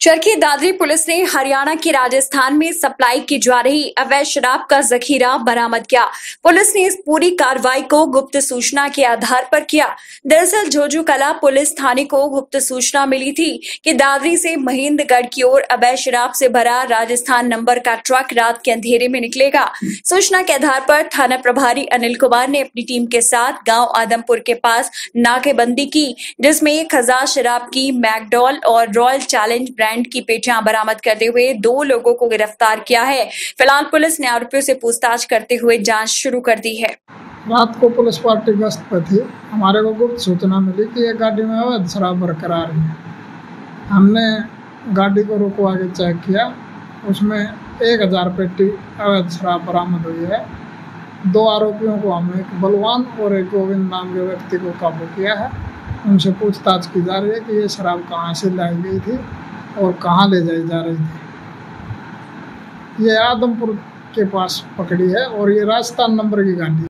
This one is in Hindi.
चरखी दादरी पुलिस ने हरियाणा के राजस्थान में सप्लाई की जा रही अवैध शराब का जखीरा बरामद किया। पुलिस ने इस पूरी कार्रवाई को गुप्त सूचना के आधार पर किया। दरअसल जोजू कला पुलिस थाने को गुप्त सूचना मिली थी कि दादरी से महेंद्रगढ़ की ओर अवैध शराब से भरा राजस्थान नंबर का ट्रक रात के अंधेरे में निकलेगा। सूचना के आधार पर थाना प्रभारी अनिल कुमार ने अपनी टीम के साथ गाँव आदमपुर के पास नाकेबंदी की, जिसमें एक शराब की मैकडॉल और रॉयल चैलेंज ब्रांड ब्रांड की पेटियाँ बरामद करते हुए दो लोगों को गिरफ़्तार किया है। फ़िलहाल पुलिस ने आरोपियों से पूछताछ करते हुए जाँच शुरू कर दी है। रात को पुलिस पार्टी गश्त पर थी। हमारे को गुप्त सूचना मिली कि एक गाड़ी में अवैध शराब बरकरार है। हमने गाड़ी को रुकवा के चेक किया। उसमें एक हज़ार पेटी अवैध शराब बरामद हुई है। दो आरोपियों को हमने एक बलवान और एक गोविंद नाम के व्यक्ति को काबू किया है। उनसे पूछताछ की जा रही है कि ये शराब कहाँ से लाई गई थी। और कहाँ ले जाए जा रही थी ये आदमपुर के पास पकड़ी है और ये राजस्थान नंबर की गाड़ी